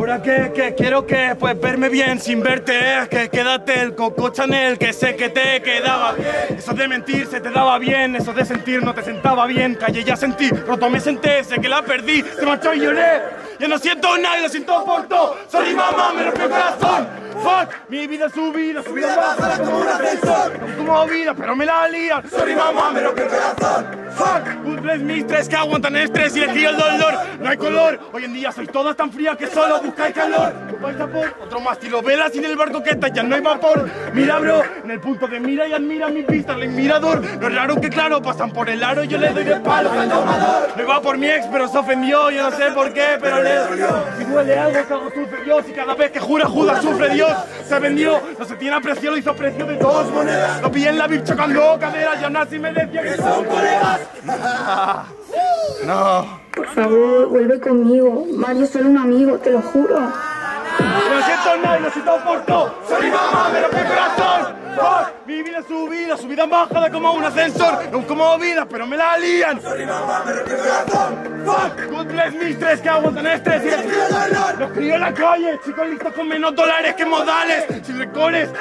Ahora que, que quiero que pues verme bien sin verte, eh, que quédate el Coco Chanel, que sé que te quedaba bien. Eso de mentir se te daba bien, eso de sentir no te sentaba bien. Calle ya sentí, roto me senté, sé que la perdí, se marchó y lloré. Yo no siento nada lo siento por todo. Sorry mamá, me rompió el corazón. Fuck, mi vida es su vida, su vida baja como un ascensor. Como vida, pero me la lían. Sorry mamá, me rompió el corazón. Fuck, mis tres que aguantan el estrés y el el dolor. No hay color, hoy en día soy todas tan fría que solo buscáis calor. Otro mastilo, velas sin el barco que está, ya no hay vapor. Mira, bro, en el punto de mira y admira mi vista, el mirador. No es raro que, claro, pasan por el aro y yo le doy de palo al domador. No iba por mi ex, pero se ofendió, yo no sé por qué, pero le dolió. Si duele algo, hago sufre Dios y cada vez que jura Judas sufre Dios. Se vendió, no se tiene aprecio, lo hizo precio de dos monedas. Lo pillé en la VIP chocando caderas y aún así me decía que son colegas. No. Por favor, vuelve conmigo. Mario es solo un amigo, te lo juro. No siento lo siento por todo. Soy mamá, me rompe el corazón. Fuck, mi vida es su vida, su vida bajada como un ascensor. No como vida, pero me la lían. Soy mamá, me el corazón. Fuck, good bless mis tres que aguantan estrés. Y Los crío en la calle, chicos listos con menos dólares que modales.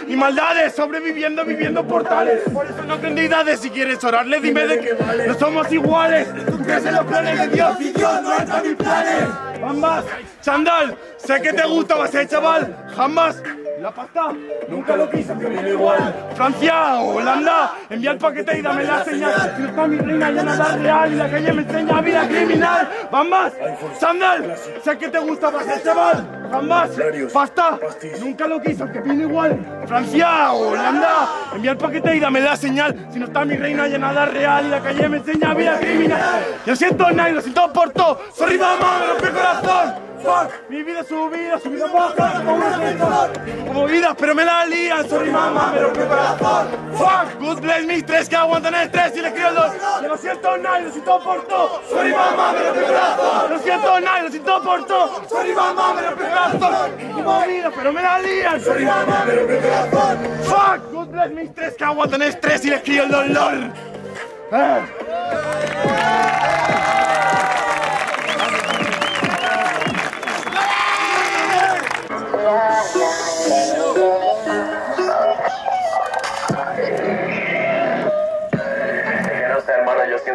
Ni maldades, sobreviviendo, viviendo portales. Por eso no entendidades, si quieres orarle, dime de vale. No somos iguales. Tú crees en los planes de Dios y Dios no en mis planes. Bambas, Chandal, sé que te gusta, a chaval. Jamás la pasta nunca lo quiso que viene igual. Francia, Holanda, envía el paquete y dame la señal. Si no está mi reina, ya nada real. Y la calle me enseña vida criminal. Bambas, Sandal, sé que te gusta, a chaval. Jamás, pasta, nunca lo quiso que viene igual. Francia, Holanda, envía el paquete y dame la señal. Si no está mi reina, ya nada real. Y la calle me enseña vida criminal. Yo siento y lo siento por todo. Sorry, mamá, me rompe el corazón. Fuck, mi vida es su vida, su vida baja como un ascensor. Como vida, pero me la lían. Sorry, mamá, rompió el corazón. Fuck, good bless mis tres que aguantan el estrés y le escribo el dos. No siento nada y lo siento por todo. Sorry, mamá, rompió el corazón. No siento nada y lo siento por todo. Sorry, mamá, rompió el corazón. Como pero me la lían. Sorry, mamá, rompió el corazón. Fuck, good bless mis tres que aguantan el estrés y le escribo el dolor.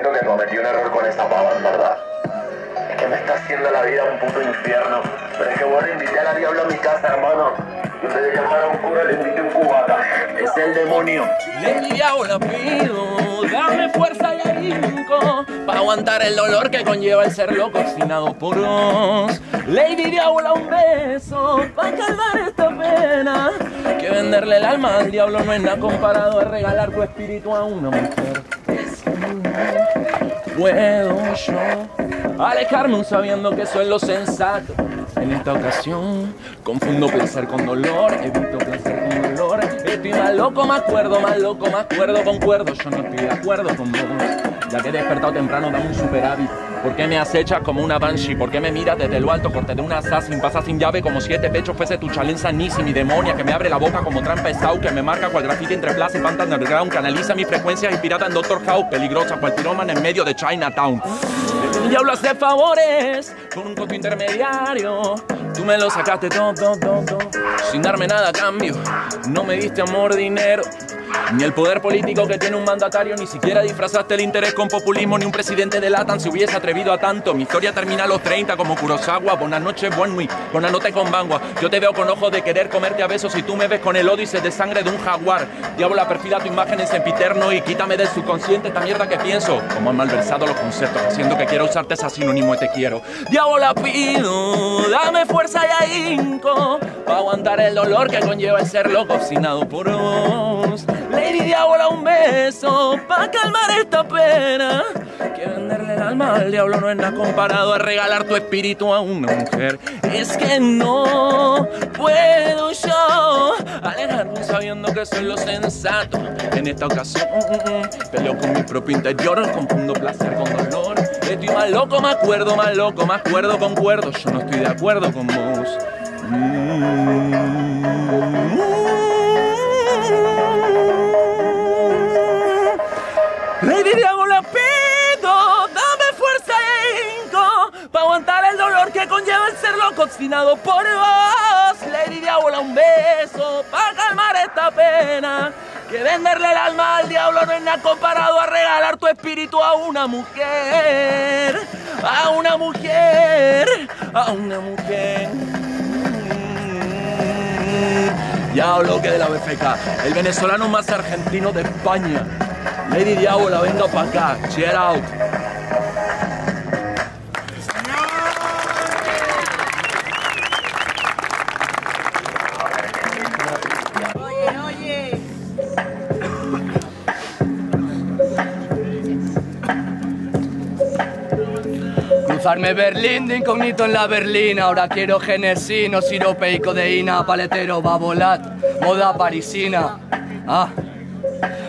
Siento que cometí un error con esta pava, en verdad. Es que me está haciendo la vida un puto infierno. Pero es que bueno, invité a la diablo a mi casa, hermano. Y en vez de llamar a un cura, le invité un cubata. Es el demonio. Lady Diablo pido, dame fuerza y ahínco para aguantar el dolor que conlleva el ser loco cocinado por vos. Lady Diablo, un beso para calmar esta pena. Que venderle el alma al diablo no es nada comparado a regalar tu espíritu a una mujer. Puedo yo alejarme aún sabiendo que es lo sensato. En esta ocasión confundo placer con dolor, evito placer con dolor. Estoy más loco, más cuerdo, más loco, más cuerdo, concuerdo. Yo no estoy de acuerdo con vos. Ya que he despertado temprano, dame un superávit. ¿Por qué me acechas como una banshee? ¿Por qué me miras desde lo alto? Corte de una assassin, pasa sin llave como si este pecho fuese tu challenge sanísima y demonia que me abre la boca como trampa de Sau, que me marca cual grafiti entre Plaza y Panta Underground, que analiza mis frecuencias inspirada en Doctor House, peligrosa cual piroman en medio de Chinatown. El diablo hace favores con un coto intermediario. Tú me lo sacaste todo, todo, todo, sin darme nada a cambio. No me diste amor, dinero. Ni el poder político que tiene un mandatario, ni siquiera disfrazaste el interés con populismo, ni un presidente de Latam se hubiese atrevido a tanto. Mi historia termina a los 30 como Kurosawa. Buenas noches, buen nuit, buenas noches con Bangua. Yo te veo con ojos de querer comerte a besos y tú me ves con el y de sangre de un jaguar. Diablo, perfila tu imagen en sempiterno y quítame del subconsciente esta mierda que pienso. Como han malversado los conceptos, haciendo que quiero usarte ese sinónimo de te quiero. Diablo, pido, dame fuerza y ahínco para aguantar el dolor que conlleva el ser loco obstinado por vos. Lady Diablo, un beso para calmar esta pena. Que venderle el alma al diablo no es nada comparado a regalar tu espíritu a una mujer. Es que no puedo yo alejarme sabiendo que soy lo sensato. En esta ocasión peleo con mi propio interior, confundo placer con dolor. Estoy más loco, más cuerdo, más loco, más cuerdo con cuerdo. Yo no estoy de acuerdo con vos. Lady loco cocinado por vos. Lady Diablo, un beso para calmar esta pena. Que venderle el alma al diablo no es nada comparado a regalar tu espíritu a una mujer. A una mujer. A una mujer. Diablo que de la BFK, el venezolano más argentino de España. Lady Diablo, venga para acá. Cheer out. Cruzarme Berlín de incógnito en la berlina. Ahora quiero genesino, sirope y codeína. Paletero, babolat, moda parisina. Ah.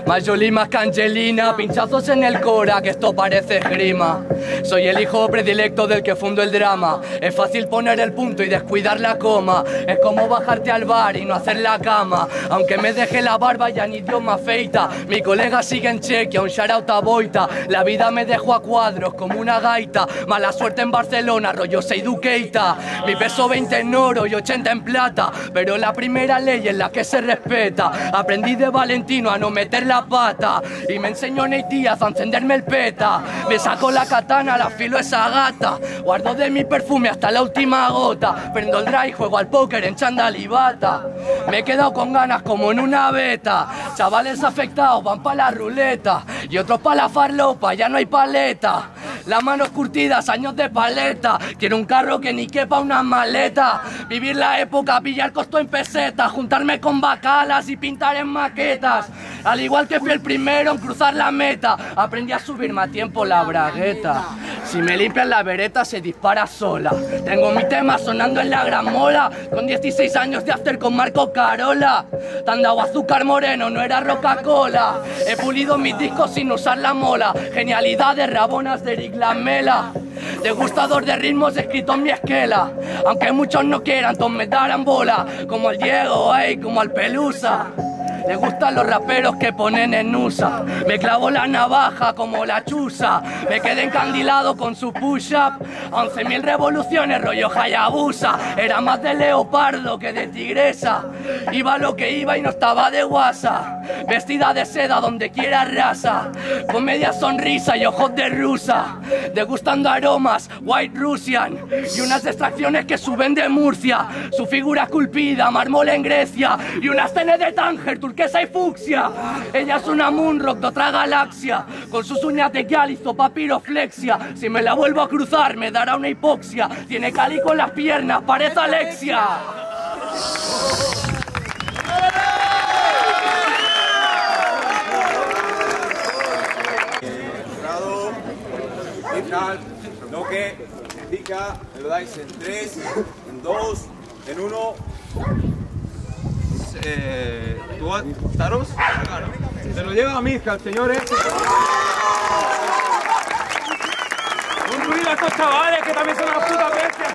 Más Jolie, más que Angelina, pinchazos en el cora, que esto parece grima. Soy el hijo predilecto del que fundó el drama. Es fácil poner el punto y descuidar la coma. Es como bajarte al bar y no hacer la cama. Aunque me deje la barba, ya ni Dios me afeita. Mi colega sigue en cheque, un shout a boita. La vida me dejó a cuadros como una gaita. Mala suerte en Barcelona, rollo Seiduqueita. Mi peso 20 en oro y 80 en plata. Pero la primera ley es la que se respeta. Aprendí de Valentino a no meter la pata. Y me enseñó Nate Díaz a encenderme el peta. Me sacó la katana, la filo esa gata. Guardo de mi perfume hasta la última gota. Prendo el dry, juego al póker en chándal y bata. Me he quedado con ganas como en una beta. Chavales afectados van pa' la ruleta. Y otros pa' la farlopa, ya no hay paleta. Las manos curtidas, años de paleta. Quiero un carro que ni quepa una maleta. Vivir la época, pillar costo en peseta. Juntarme con bacalas y pintar en maquetas. Al igual que fui el primero en cruzar la meta, aprendí a subirme a tiempo la bragueta. Si me limpian la vereta, se dispara sola. Tengo mi tema sonando en la gran mola, con 16 años de after con Marco Carola. Dado azúcar moreno, no era Coca-Cola. He pulido mis discos sin usar la mola. Genialidad de rabonas de Eric Lamela. Degustador de ritmos escrito en mi esquela. Aunque muchos no quieran, todos me darán bola. Como el Diego, ey, como al Pelusa. Le gustan los raperos que ponen en USA. Me clavó la navaja como la chusa. Me quedé encandilado con su push-up. 11.000 revoluciones, rollo Hayabusa. Era más de leopardo que de tigresa. Iba lo que iba y no estaba de guasa. Vestida de seda donde quiera raza. Con media sonrisa y ojos de rusa. Degustando aromas, white Russian. Y unas extracciones que suben de Murcia. Su figura esculpida, mármol en Grecia. Y una escena de Tánger, turquesa y fucsia. Ella es una moonrock de otra galaxia. Con sus uñas de cálizo, papiroflexia. Si me la vuelvo a cruzar, me dará una hipoxia. Tiene cálico en las piernas, parece Alexia. Final, bloque, pica, me lo dais en 3, en 2, en 1. Eh, ¿tú, ¿Taros? Se lo lleva a Mizcal, señores. Un ruido a estos chavales que también son una puta bestia.